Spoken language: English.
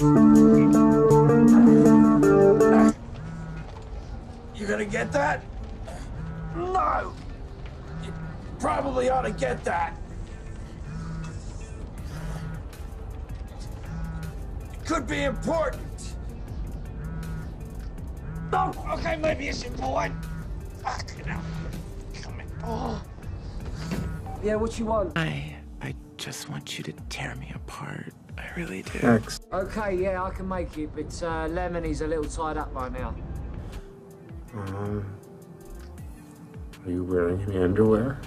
You gonna get that? No! You probably ought to get that. It could be important. No! Okay, maybe it's important. Fuck, you know. Come in. Oh. Yeah, what you want? I I just want you to tear me apart. I really do. X. Okay, yeah, I can make it, but uh, Lemoney's a little tied up right now. Um, are you wearing any underwear?